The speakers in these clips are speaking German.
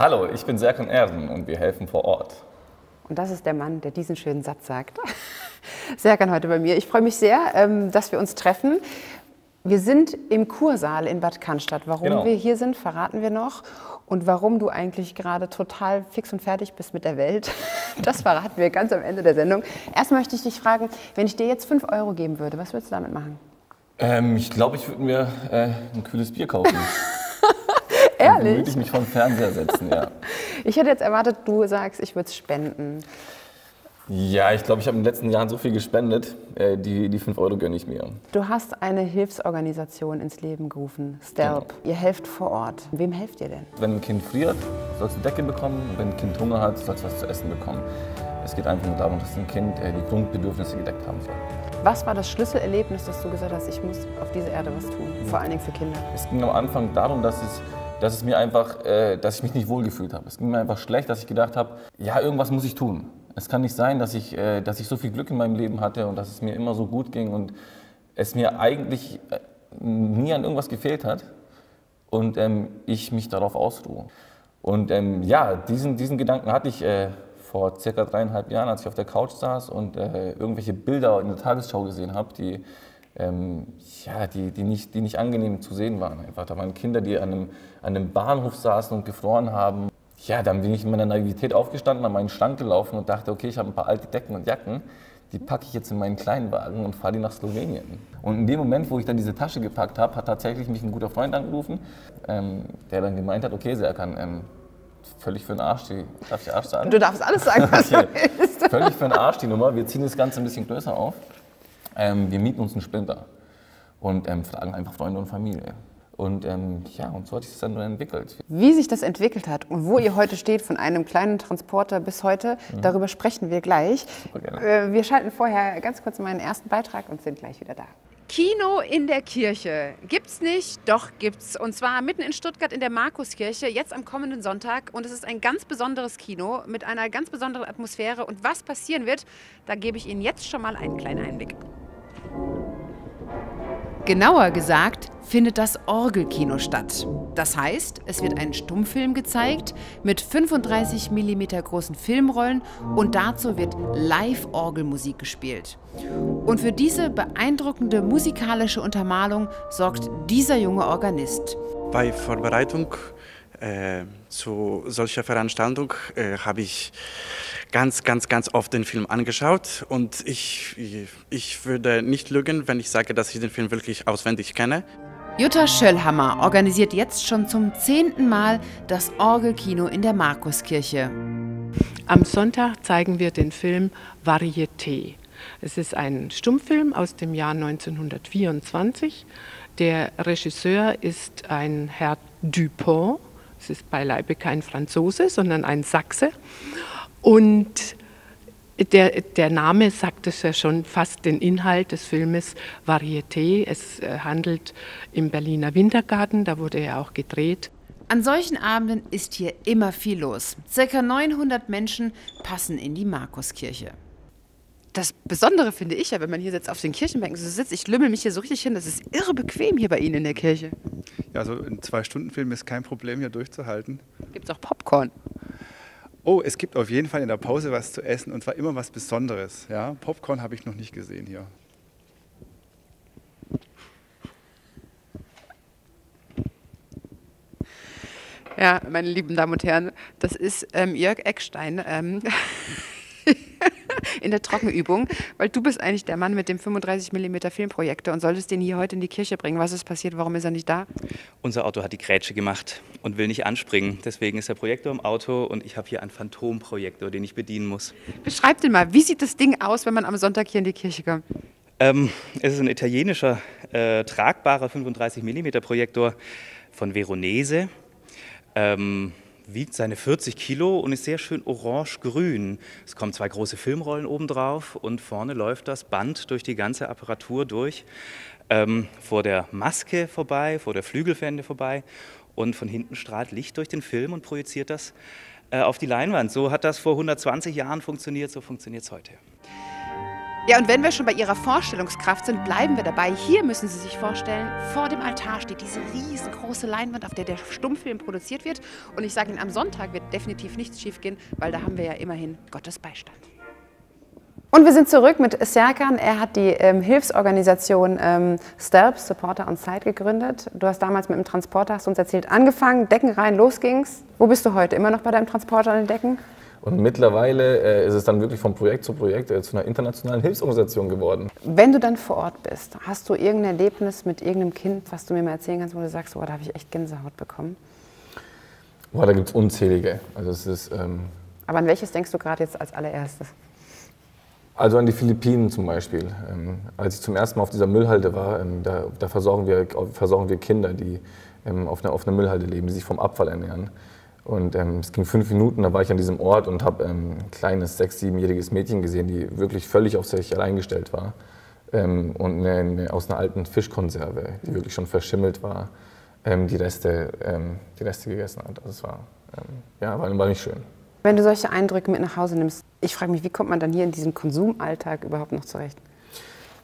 Hallo, ich bin Serkan Erden und wir helfen vor Ort. Und das ist der Mann, der diesen schönen Satz sagt. Serkan heute bei mir. Ich freue mich sehr, ähm, dass wir uns treffen. Wir sind im Kursaal in Bad Cannstatt. Warum Genau. wir hier sind, verraten wir noch. Und warum du eigentlich gerade total fix und fertig bist mit der Welt, das verraten wir ganz am Ende der Sendung. Erst möchte ich dich fragen, wenn ich dir jetzt 5 Euro geben würde, was würdest du damit machen? Ähm, ich glaube, ich würde mir äh, ein kühles Bier kaufen. Ehrlich? Dann würde ich mich den Fernseher setzen, ja. Ich hätte jetzt erwartet, du sagst, ich würde es spenden. Ja, ich glaube, ich habe in den letzten Jahren so viel gespendet. Äh, die, die 5 Euro gönne ich mir. Du hast eine Hilfsorganisation ins Leben gerufen, STELP. Ihr helft vor Ort. Wem helft ihr denn? Wenn ein Kind friert, soll es eine Decke bekommen. Wenn ein Kind Hunger hat, soll es was zu essen bekommen. Es geht einfach nur darum, dass ein Kind äh, die Grundbedürfnisse gedeckt haben soll. Was war das Schlüsselerlebnis, dass du gesagt hast, ich muss auf dieser Erde was tun? Vor allen Dingen für Kinder. Es ging am Anfang darum, dass es, dass es mir einfach, äh, dass ich mich nicht wohlgefühlt habe. Es ging mir einfach schlecht, dass ich gedacht habe, ja, irgendwas muss ich tun. Es kann nicht sein, dass ich, äh, dass ich so viel Glück in meinem Leben hatte und dass es mir immer so gut ging und es mir eigentlich äh, nie an irgendwas gefehlt hat und ähm, ich mich darauf ausruhe. Und ähm, ja, diesen, diesen Gedanken hatte ich äh, vor circa dreieinhalb Jahren, als ich auf der Couch saß und äh, irgendwelche Bilder in der Tagesschau gesehen habe, die, ähm, ja, die, die, nicht, die nicht angenehm zu sehen waren. Einfach. Da waren Kinder, die an einem, an einem Bahnhof saßen und gefroren haben. Ja, dann bin ich in meiner Naivität aufgestanden, an meinen Schrank gelaufen und dachte, okay, ich habe ein paar alte Decken und Jacken, die packe ich jetzt in meinen Kleinwagen und fahre die nach Slowenien. Und in dem Moment, wo ich dann diese Tasche gepackt habe, hat tatsächlich mich ein guter Freund angerufen, ähm, der dann gemeint hat, okay, Serkan, ähm, völlig für den Arsch, die, darf ich Arsch sagen? Du darfst alles sagen, was Okay. du willst. Völlig für den Arsch die Nummer. Wir ziehen das Ganze ein bisschen größer auf. Ähm, wir mieten uns einen Sprinter und ähm, fragen einfach Freunde und Familie. Und ähm, ja, und so hat sich das dann entwickelt. Wie sich das entwickelt hat und wo ihr heute steht, von einem kleinen Transporter bis heute, darüber sprechen wir gleich. Super gerne. Äh, Wir schalten vorher ganz kurz meinen ersten Beitrag und sind gleich wieder da. Kino in der Kirche. Gibt's nicht? Doch gibt's. Und zwar mitten in Stuttgart in der Markuskirche, jetzt am kommenden Sonntag. Und es ist ein ganz besonderes Kino mit einer ganz besonderen Atmosphäre. Und was passieren wird, da gebe ich Ihnen jetzt schon mal einen kleinen Einblick. Genauer gesagt findet das Orgelkino statt. Das heißt, es wird ein Stummfilm gezeigt mit 35 mm großen Filmrollen und dazu wird Live-Orgelmusik gespielt. Und für diese beeindruckende musikalische Untermalung sorgt dieser junge Organist. Bei Vorbereitung äh, zu solcher Veranstaltung äh, habe ich ganz, ganz, ganz oft den Film angeschaut und ich, ich würde nicht lügen, wenn ich sage, dass ich den Film wirklich auswendig kenne. Jutta Schöllhammer organisiert jetzt schon zum zehnten Mal das Orgelkino in der Markuskirche. Am Sonntag zeigen wir den Film Varieté. Es ist ein Stummfilm aus dem Jahr 1924. Der Regisseur ist ein Herr Dupont. Es ist beileibe kein Franzose, sondern ein Sachse. Und der, der Name sagt es ja schon fast den Inhalt des Filmes Varieté. Es äh, handelt im Berliner Wintergarten, da wurde er auch gedreht. An solchen Abenden ist hier immer viel los. Circa 900 Menschen passen in die Markuskirche. Das Besondere finde ich ja, wenn man hier sitzt auf den Kirchenbänken so sitzt, ich lümmel mich hier so richtig hin, das ist irre bequem hier bei Ihnen in der Kirche. Ja, so ein Zwei-Stunden-Film ist kein Problem hier durchzuhalten. Gibt es auch Popcorn? Oh, es gibt auf jeden Fall in der Pause was zu essen und zwar immer was Besonderes. Ja? Popcorn habe ich noch nicht gesehen hier. Ja, meine lieben Damen und Herren, das ist ähm, Jörg Eckstein ähm, in der Trockenübung, weil du bist eigentlich der Mann mit dem 35 mm Filmprojektor und solltest den hier heute in die Kirche bringen. Was ist passiert? Warum ist er nicht da? Unser Auto hat die Grätsche gemacht und will nicht anspringen. Deswegen ist der Projektor im Auto und ich habe hier einen Phantomprojektor, den ich bedienen muss. Beschreib den mal, wie sieht das Ding aus, wenn man am Sonntag hier in die Kirche kommt? Ähm, es ist ein italienischer, äh, tragbarer 35 mm Projektor von Veronese. Ähm, wiegt seine 40 Kilo und ist sehr schön orange-grün. Es kommen zwei große Filmrollen oben drauf und vorne läuft das Band durch die ganze Apparatur durch. Ähm, vor der Maske vorbei, vor der Flügelwände vorbei und von hinten strahlt Licht durch den Film und projiziert das äh, auf die Leinwand. So hat das vor 120 Jahren funktioniert, so funktioniert es heute. Ja, und wenn wir schon bei Ihrer Vorstellungskraft sind, bleiben wir dabei. Hier müssen Sie sich vorstellen, vor dem Altar steht diese riesengroße Leinwand, auf der der Stummfilm produziert wird. Und ich sage Ihnen, am Sonntag wird definitiv nichts schiefgehen, weil da haben wir ja immerhin Gottes Beistand. Und wir sind zurück mit Serkan. Er hat die ähm, Hilfsorganisation ähm, STELP, Supporter on Site, gegründet. Du hast damals mit dem Transporter, hast uns erzählt, angefangen, Decken rein, los ging's. Wo bist du heute? Immer noch bei deinem Transporter an den Decken? Und mittlerweile äh, ist es dann wirklich von Projekt zu Projekt äh, zu einer internationalen Hilfsorganisation geworden. Wenn du dann vor Ort bist, hast du irgendein Erlebnis mit irgendeinem Kind, was du mir mal erzählen kannst, wo du sagst, oh, da habe ich echt Gänsehaut bekommen? Boah, da gibt es unzählige. Also es ist, ähm Aber an welches denkst du gerade jetzt als allererstes? Also an die Philippinen zum Beispiel. Ähm, als ich zum ersten Mal auf dieser Müllhalde war, ähm, da, da versorgen, wir, versorgen wir Kinder, die ähm, auf, einer, auf einer Müllhalde leben, die sich vom Abfall ernähren. Und ähm, es ging fünf Minuten, da war ich an diesem Ort und habe ähm, ein kleines, sechs-, siebenjähriges Mädchen gesehen, die wirklich völlig auf sich allein gestellt war. Ähm, und eine, eine, aus einer alten Fischkonserve, die wirklich schon verschimmelt war, ähm, die, Reste, ähm, die Reste gegessen hat. Also es war, ähm, ja, war, war nicht schön. Wenn du solche Eindrücke mit nach Hause nimmst, ich frage mich, wie kommt man dann hier in diesem Konsumalltag überhaupt noch zurecht?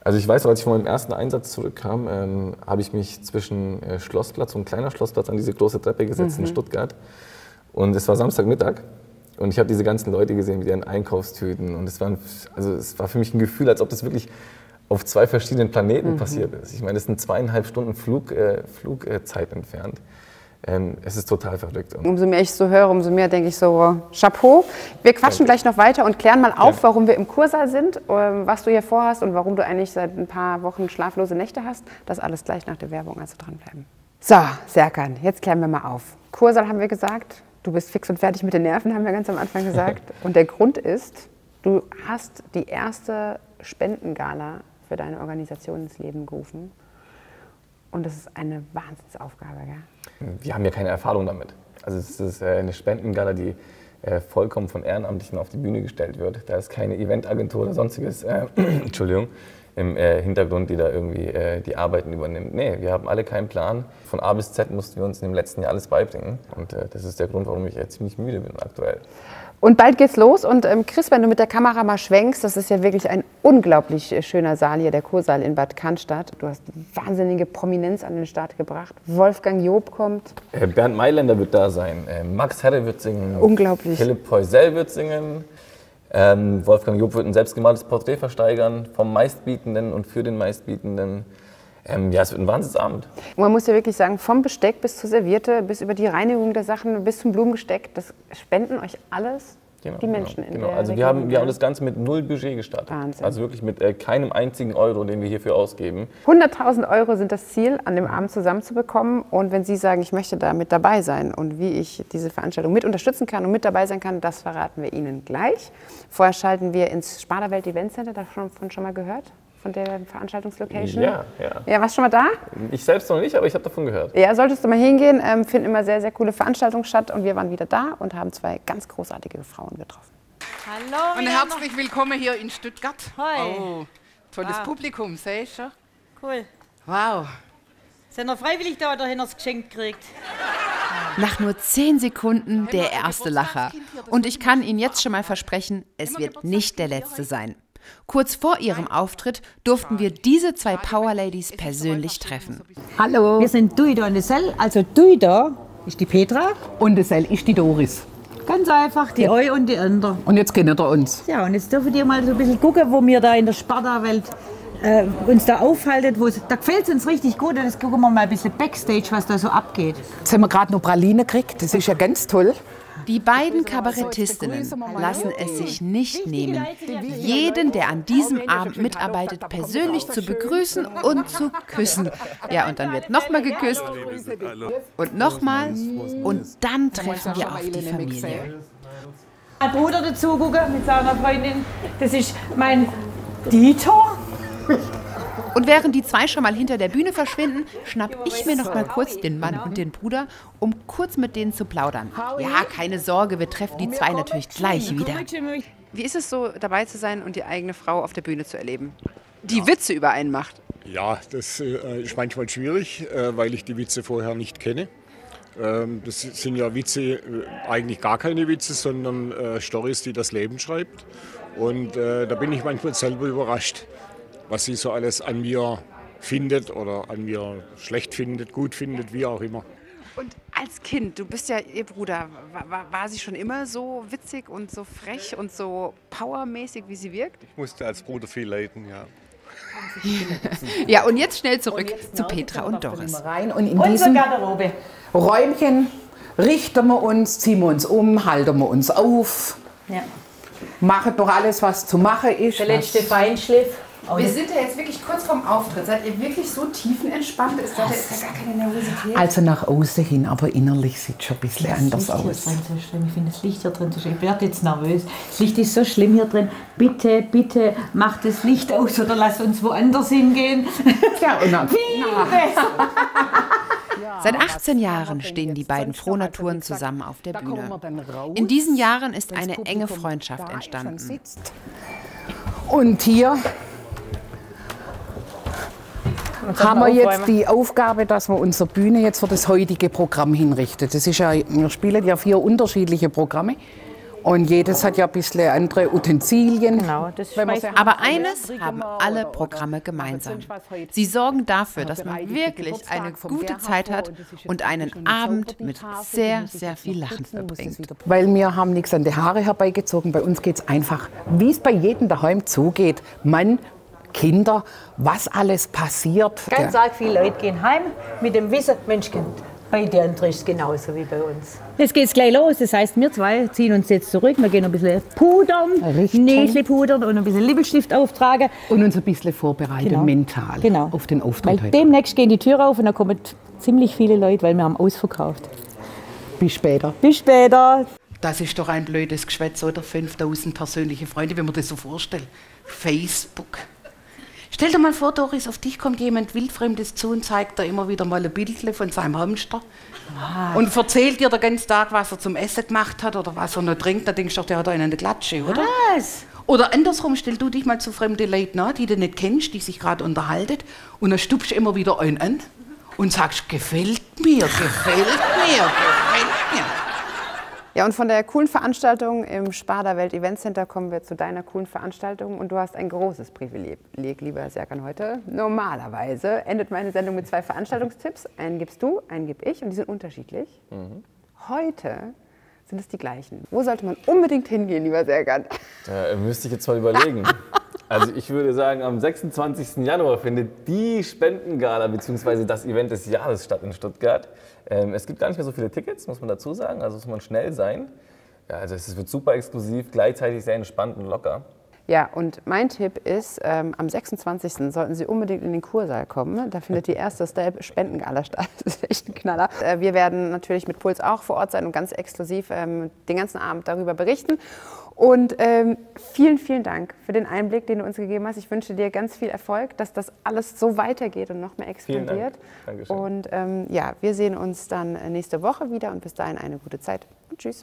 Also ich weiß, als ich von meinem ersten Einsatz zurückkam, ähm, habe ich mich zwischen äh, Schlossplatz und kleiner Schlossplatz an diese große Treppe gesetzt mhm. in Stuttgart. Und es war Samstagmittag und ich habe diese ganzen Leute gesehen mit ihren Einkaufstüten. Und es war, ein, also es war für mich ein Gefühl, als ob das wirklich auf zwei verschiedenen Planeten mhm. passiert ist. Ich meine, es sind zweieinhalb Stunden Flug, äh, Flugzeit entfernt. Ähm, es ist total verrückt. Umso mehr ich so höre, umso mehr denke ich so, Chapeau. Wir quatschen Danke. gleich noch weiter und klären mal auf, warum wir im Kursaal sind, ähm, was du hier vorhast und warum du eigentlich seit ein paar Wochen schlaflose Nächte hast. Das alles gleich nach der Werbung, also dranbleiben. So, Serkan, jetzt klären wir mal auf. Kursaal haben wir gesagt, du bist fix und fertig mit den Nerven, haben wir ganz am Anfang gesagt. Und der Grund ist, du hast die erste Spendengala für deine Organisation ins Leben gerufen. Und das ist eine Wahnsinnsaufgabe, gell? Wir haben ja keine Erfahrung damit. Also es ist äh, eine Spendengala, die äh, vollkommen von Ehrenamtlichen auf die Bühne gestellt wird. Da ist keine Eventagentur oder sonstiges, äh, Entschuldigung, im äh, Hintergrund, die da irgendwie äh, die Arbeiten übernimmt. Nee, wir haben alle keinen Plan. Von A bis Z mussten wir uns in dem letzten Jahr alles beibringen. Und äh, das ist der Grund, warum ich ziemlich müde bin aktuell. Und bald geht's los. Und ähm, Chris, wenn du mit der Kamera mal schwenkst, das ist ja wirklich ein unglaublich äh, schöner Saal hier, der Kursaal in Bad Cannstatt. Du hast wahnsinnige Prominenz an den Start gebracht. Wolfgang Job kommt. Äh, Bernd Mailänder wird da sein. Äh, Max Herre wird singen. Unglaublich. Philipp Heusel wird singen. Ähm, Wolfgang Job wird ein selbstgemaltes Porträt versteigern vom Meistbietenden und für den Meistbietenden. Ähm, ja, es wird ein Wahnsinnsabend. Man muss ja wirklich sagen, vom Besteck bis zur Serviette, bis über die Reinigung der Sachen, bis zum Blumengesteck, das spenden euch alles Genau, die Menschen genau, in genau. der Also wir haben, wir haben das Ganze mit null Budget gestartet. Wahnsinn. Also wirklich mit äh, keinem einzigen Euro, den wir hierfür ausgeben. 100.000 Euro sind das Ziel, an dem Abend zusammenzubekommen. Und wenn Sie sagen, ich möchte da mit dabei sein und wie ich diese Veranstaltung mit unterstützen kann und mit dabei sein kann, das verraten wir Ihnen gleich. Vorher schalten wir ins Sparda-Welt Event Center, davon schon mal gehört? Von der Veranstaltungslocation? Ja, ja. Ja, warst du schon mal da? Ich selbst noch nicht, aber ich habe davon gehört. Ja, solltest du mal hingehen. Ähm, finden immer sehr, sehr coole Veranstaltungen statt. Und wir waren wieder da und haben zwei ganz großartige Frauen getroffen. Hallo. Und herzlich willkommen hier in Stuttgart. Hi. Oh, tolles wow. Publikum, siehst du? Cool. Wow. Sind ihr freiwillig da ihr es geschenkt gekriegt? Nach nur zehn Sekunden der erste Lacher. Und ich kann Ihnen jetzt schon mal versprechen, es wird nicht der letzte sein. Kurz vor ihrem Auftritt durften wir diese zwei Power Ladies persönlich treffen. Hallo. Wir sind Duida und Desel. Also Duida ist die Petra. Und Desel ist die Doris. Ganz einfach, die Eu und die Ender. Und jetzt kennt ihr uns. Ja, und jetzt dürfen wir mal so ein bisschen gucken, wo wir da in der Sparta-Welt äh, uns da aufhalten. Wo da gefällt es uns richtig gut. Und jetzt gucken wir mal ein bisschen Backstage, was da so abgeht. Jetzt haben wir gerade noch Praline gekriegt. Das ist ja ganz toll. Die beiden Kabarettistinnen lassen es sich nicht nehmen, jeden, der an diesem Abend mitarbeitet, persönlich zu begrüßen und zu küssen. Ja, und dann wird nochmal geküsst und nochmal und dann treffen wir auf die Familie. Mein Bruder dazu gucken mit seiner Freundin. Das ist mein Dieter. Und während die zwei schon mal hinter der Bühne verschwinden, schnapp ich mir noch mal kurz den Mann und den Bruder, um kurz mit denen zu plaudern. Ja, keine Sorge, wir treffen die zwei natürlich gleich wieder. Wie ist es so, dabei zu sein und die eigene Frau auf der Bühne zu erleben? Die Witze über einen macht. Ja, das äh, ist manchmal schwierig, äh, weil ich die Witze vorher nicht kenne. Ähm, das sind ja Witze, äh, eigentlich gar keine Witze, sondern äh, Stories, die das Leben schreibt. Und äh, da bin ich manchmal selber überrascht, was sie so alles an mir findet oder an mir schlecht findet, gut findet, wie auch immer. Und als Kind, du bist ja ihr Bruder, war, war, sie schon immer so witzig und so frech und so powermäßig, wie sie wirkt? Ich musste als Bruder viel leiden, ja. Ja, und jetzt schnell zurück zu Petra und Doris. Rein und in Unsere diesem Garderobe. Räumchen richten wir uns, ziehen wir uns um, halten wir uns auf, Ja. machen doch alles, was zu machen ist. Der letzte was- Feinschliff. Wir sind ja jetzt wirklich kurz vorm Auftritt. Seid ihr wirklich so tiefenentspannt? Ist da, ist da gar keine Nervosität? Also nach außen hin, aber innerlich sieht es schon ein bisschen anders das Licht aus. hier drin so schlimm. Ich finde das Licht hier drin so schlimm. Ich werde jetzt nervös. Das Licht ist so schlimm hier drin. Bitte, bitte, mach das Licht aus oder lass uns woanders hingehen. Ja, und dann. Seit 18 Jahren stehen die beiden Frohnaturen zusammen auf der Bühne. In diesen Jahren ist eine enge Freundschaft entstanden. Und hier haben wir jetzt die Aufgabe, dass wir unsere Bühne jetzt für das heutige Programm hinrichten. Das ist ja, wir spielen ja vier unterschiedliche Programme. Und jedes hat ja ein bisschen andere Utensilien. Genau, Aber eines haben alle Programme gemeinsam. Sie sorgen dafür, dass man wirklich eine gute Zeit hat und einen Abend mit sehr, sehr viel Lachen verbringt. Weil wir haben nichts an die Haare herbeigezogen. Bei uns geht es einfach, wie es bei jedem daheim zugeht. Mann, Kinder, was alles passiert. Ganz arg viele Leute gehen heim mit dem Wissen, Mensch, Kind, bei dir ist es genauso wie bei uns. Jetzt geht's gleich los. Das heißt, wir zwei ziehen uns jetzt zurück. Wir gehen ein bisschen pudern. Nägel pudern und ein bisschen Lippenstift auftragen. Und uns ein bisschen vorbereiten Genau. mental Genau. auf den Weil Auftritt heute. demnächst gehen die Tür auf und da kommen ziemlich viele Leute, weil wir haben ausverkauft. Bis später. Bis später. Das ist doch ein blödes Geschwätz, oder? 5000 persönliche Freunde, wenn man das so vorstellt. Facebook. Stell dir mal vor, Doris, auf dich kommt jemand Wildfremdes zu und zeigt dir immer wieder mal ein Bild von seinem Hamster. Und erzählt dir den ganzen Tag, was er zum Essen gemacht hat oder was er noch trinkt. Da denkst du doch, der hat einen in der Klatsche, oder? Was? Oder andersrum, stell du dich mal zu fremden Leuten an, die du nicht kennst, die sich gerade unterhalten. Und dann stupst du immer wieder einen an und sagst, gefällt mir, gefällt mir, gefällt mir. Ja, und von der coolen Veranstaltung im Sparda Welt Event Center kommen wir zu deiner coolen Veranstaltung. Und du hast ein großes Privileg, lieber Serkan, heute. Normalerweise endet meine Sendung mit zwei Veranstaltungstipps. Einen gibst du, einen gebe ich und die sind unterschiedlich. Heute sind es die gleichen. Wo sollte man unbedingt hingehen, lieber Serkan? Da müsste ich jetzt mal überlegen. Also ich würde sagen, am 26. Januar findet die Spendengala bzw. das Event des Jahres statt in Stuttgart. Ähm, es gibt gar nicht mehr so viele Tickets, muss man dazu sagen, also muss man schnell sein. Ja, also es wird super exklusiv, gleichzeitig sehr entspannt und locker. Ja, und mein Tipp ist, ähm, am 26. sollten Sie unbedingt in den Kursaal kommen. Da findet die erste Step Spendengala statt. Das ist echt ein Knaller. Äh, wir werden natürlich mit Puls auch vor Ort sein und ganz exklusiv ähm, den ganzen Abend darüber berichten. Und ähm, vielen, vielen Dank für den Einblick, den du uns gegeben hast. Ich wünsche dir ganz viel Erfolg, dass das alles so weitergeht und noch mehr Dank. expandiert. Dankeschön. Und ähm, ja, wir sehen uns dann nächste Woche wieder und bis dahin eine gute Zeit und tschüss.